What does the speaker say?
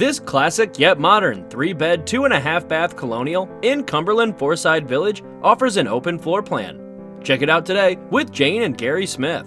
This classic yet modern three bed, two and a half bath colonial in Cumberland Foreside Village offers an open floor plan. Check it out today with Jane and Garry Smith.